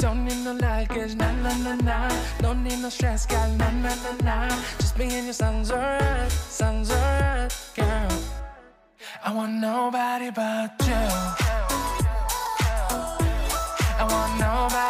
Don't need no luggage, nah, nah, nah, nah. Don't need no stress, girl, nah, nah, nah, nah. Just being in your songs alright, songs alright, girl. I want nobody but you. I want nobody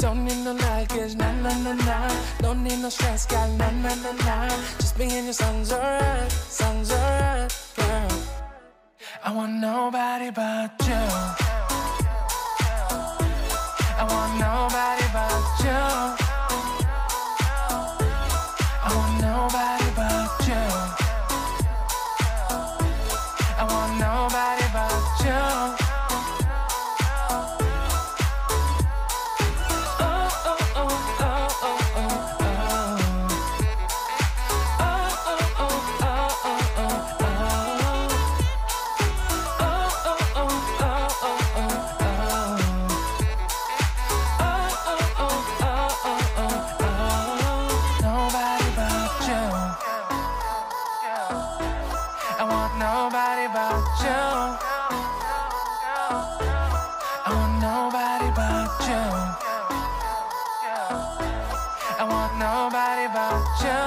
Don't need no luggage, nah, nah, nah, nah. Don't need no stress, girl, nah, nah, nah, nah. Just being in your songs alright, songs alright, girl. I want nobody but you. I want nobody want nobody but you. I want nobody but you. I want nobody but you.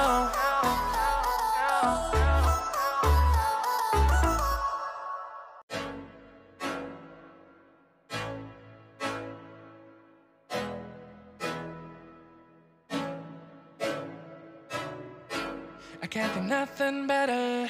I can't think nothing better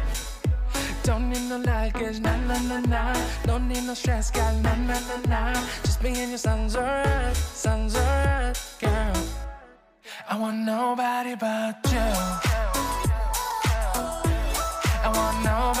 Don't need no luggage, nah, nah, nah, nah. Don't need no stress, girl, nah, nah, nah. Just being in your songs alright, songs alright, girl. I want nobody but you. I want nobody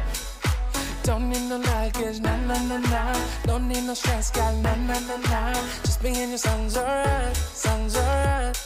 Don't need no luggage, nah nah nah nah. Don't need no stress, got nah nah nah nah. Just me and your songs alright, songs alright.